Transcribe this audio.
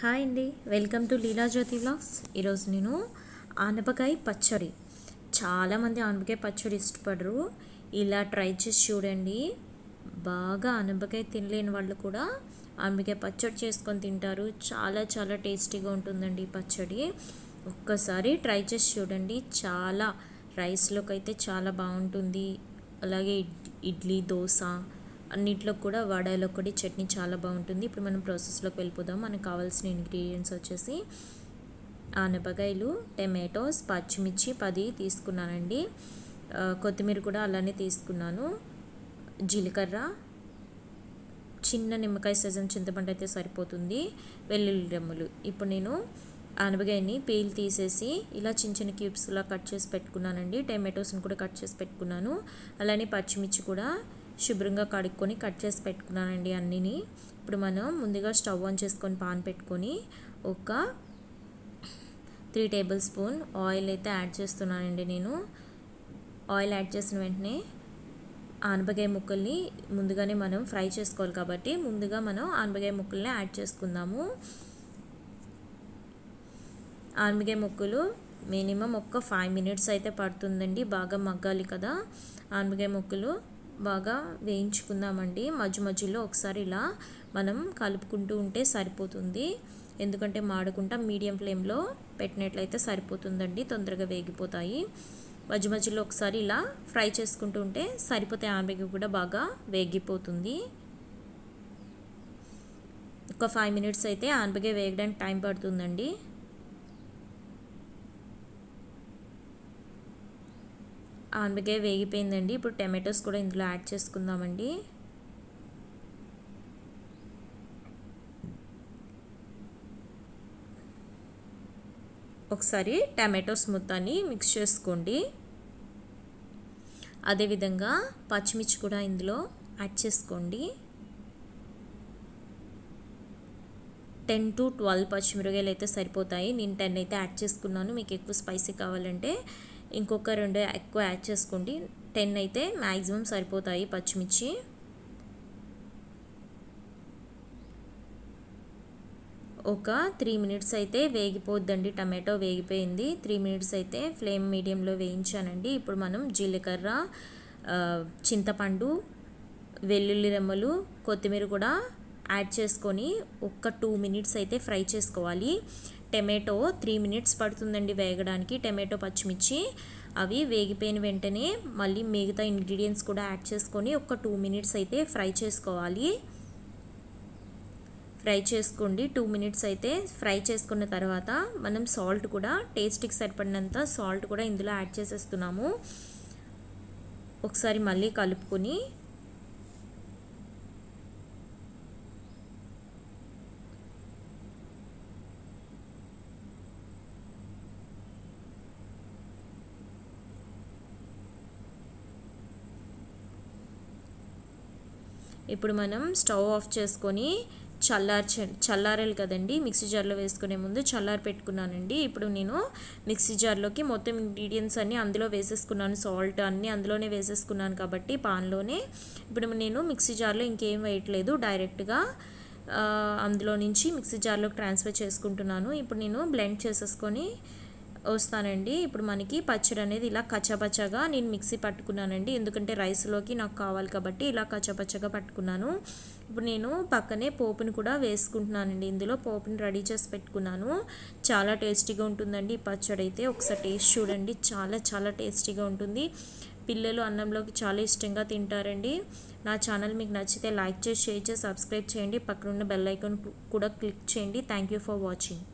Hi అండి. Welcome to Leela Jyothi vlogs. ఈరోజు నేను ఆనపకాయ పచ్చడి. చాలామంది ఆనపకాయ పచ్చడి ఇష్టపడరు. ఇలా ట్రై చేసి చూడండి. బాగా ఆనపకాయ తినలేని వాళ్ళు కూడా ఆనపకాయ పచ్చడి చేసుకొని తింటారు. చాలా చాలా టేస్టీగా ఉంటుందండి ఈ పచ్చడి. ఒక్కసారి ట్రై చేసి చూడండి. చాలా రైస్లోకి అయితే చాలా బాగుంటుంది. అలాగే ఇడ్లీ దోశ అన్నిట్లో కూడా వడాలో కూడా ఈ చట్నీ చాలా బాగుంటుంది. ఇప్పుడు మనం ప్రాసెస్లోకి వెళ్ళిపోదాం. మనకు కావాల్సిన ఇంగ్రీడియంట్స్ వచ్చేసి ఆనపకాయలు టమాటోస్ పచ్చిమిర్చి పది తీసుకున్నానండి. కొత్తిమీర కూడా అలానే తీసుకున్నాను. జీలకర్ర చిన్న నిమ్మకాయ సైజన్ చింతపండు అయితే సరిపోతుంది. వెల్లుల్లి రెమ్మలు. ఇప్పుడు నేను ఆనపకాయని పీల్ తీసేసి ఇలా చిన్న చిన్న క్యూబ్స్లా కట్ చేసి పెట్టుకున్నానండి. టమాటోస్ని కూడా కట్ చేసి పెట్టుకున్నాను. అలానే పచ్చిమిర్చి కూడా శుభ్రంగా కడుక్కొని కట్ చేసి పెట్టుకున్నానండి అన్నిని. ఇప్పుడు మనం ముందుగా స్టవ్ ఆన్ చేసుకొని పాన్ పెట్టుకొని ఒక త్రీ టేబుల్ స్పూన్ ఆయిల్ అయితే యాడ్ చేస్తున్నానండి నేను. ఆయిల్ యాడ్ చేసిన వెంటనే ఆనపకాయ ముక్కల్ని ముందుగానే మనం ఫ్రై చేసుకోవాలి కాబట్టి ముందుగా మనం ఆనపకాయ ముక్కల్ని యాడ్ చేసుకుందాము. ఆనపకాయ ముక్కలు మినిమం ఒక ఫైవ్ మినిట్స్ అయితే పడుతుందండి బాగా మగ్గాలి కదా. ఆనపకాయ ముక్కలు బాగా వేయించుకుందామండి. మధ్య మధ్యలో ఒకసారి ఇలా మనం కలుపుకుంటూ ఉంటే సరిపోతుంది. ఎందుకంటే మాడకుండా మీడియం ఫ్లేమ్లో పెట్టినట్లయితే సరిపోతుందండి. తొందరగా వేగిపోతాయి. మధ్య మధ్యలో ఒకసారి ఇలా ఫ్రై చేసుకుంటూ ఉంటే సరిపోతే ఆమెకి కూడా బాగా వేగిపోతుంది. ఒక ఫైవ్ మినిట్స్ అయితే ఆనపగే వేగడానికి టైం పడుతుందండి. ఆనపకాయ వేగిపోయిందండి. ఇప్పుడు టమాటోస్ కూడా ఇందులో యాడ్ చేసుకుందామండి. ఒకసారి టమాటోస్ మొత్తాన్ని మిక్స్ చేసుకోండి. అదేవిధంగా పచ్చిమిర్చి కూడా ఇందులో యాడ్ చేసుకోండి. టెన్ టు ట్వెల్వ్ పచ్చిమిరకాయలు అయితే సరిపోతాయి. నేను టెన్ అయితే యాడ్ చేసుకున్నాను. మీకు ఎక్కువ స్పైసీ కావాలంటే ఇంకొక రెండు ఎక్కువ యాడ్ చేసుకోండి. టెన్ అయితే మ్యాక్సిమం సరిపోతాయి పచ్చిమిర్చి. ఒక త్రీ మినిట్స్ అయితే వేగిపోద్దండి. టమాటో వేగిపోయింది. త్రీ మినిట్స్ అయితే ఫ్లేమ్ మీడియంలో వేయించానండి. ఇప్పుడు మనం జీలకర్ర చింతపండు వెల్లుల్లి రెమ్మలు కొత్తిమీర కూడా యాడ్ చేసుకొని ఒక టూ మినిట్స్ అయితే ఫ్రై చేసుకోవాలి. టమాటో త్రీ మినిట్స్ పడుతుందండి వేగడానికి. టమాటో పచ్చిమిర్చి అవి వేగిపోయిన వెంటనే మళ్ళీ మిగతా ఇంగ్రీడియంట్స్ కూడా యాడ్ చేసుకొని ఒక టూ మినిట్స్ అయితే ఫ్రై చేసుకోవాలి. ఫ్రై చేసుకోండి. టూ మినిట్స్ అయితే ఫ్రై చేసుకున్న తర్వాత మనం సాల్ట్ కూడా టేస్ట్కి సరిపడినంత సాల్ట్ కూడా ఇందులో యాడ్ చేసేస్తున్నాము. ఒకసారి మళ్ళీ కలుపుకొని ఇప్పుడు మనం స్టవ్ ఆఫ్ చేసుకొని చల్లార్చ చల్లారాలి కదండి. మిక్సీ జార్లో వేసుకునే ముందు చల్లారి పెట్టుకున్నానండి. ఇప్పుడు నేను మిక్సీ జార్లోకి మొత్తం ఇంగ్రీడియంట్స్ అన్నీ అందులో వేసేసుకున్నాను. సాల్ట్ అన్నీ అందులోనే వేసేసుకున్నాను కాబట్టి పాన్లోనే. ఇప్పుడు నేను మిక్సీ జార్లో ఇంకేం వేయట్లేదు. డైరెక్ట్గా అందులో నుంచి మిక్సీ జార్లోకి ట్రాన్స్ఫర్ చేసుకుంటున్నాను. ఇప్పుడు నేను బ్లెండ్ చేసేసుకొని వస్తానండి. ఇప్పుడు మనకి పచ్చడి అనేది ఇలా కచ్చపచ్చగా నేను మిక్సీ పట్టుకున్నానండి. ఎందుకంటే రైస్లోకి నాకు కావాలి కాబట్టి ఇలా కచ్చపచ్చగా పట్టుకున్నాను. ఇప్పుడు నేను పక్కనే పోపుని కూడా వేసుకుంటున్నానండి. ఇందులో పోపుని రెడీ చేసి పెట్టుకున్నాను. చాలా టేస్టీగా ఉంటుందండి ఈ పచ్చడి అయితే. ఒకసారి టేస్ట్ చూడండి. చాలా చాలా టేస్టీగా ఉంటుంది. పిల్లలు అన్నంలోకి చాలా ఇష్టంగా తింటారండి. నా ఛానల్ మీకు నచ్చితే లైక్ చేసి షేర్ చేసి సబ్స్క్రైబ్ చేయండి. పక్కనున్న బెల్ ఐకాన్ కూడా క్లిక్ చేయండి. Thank you for watching.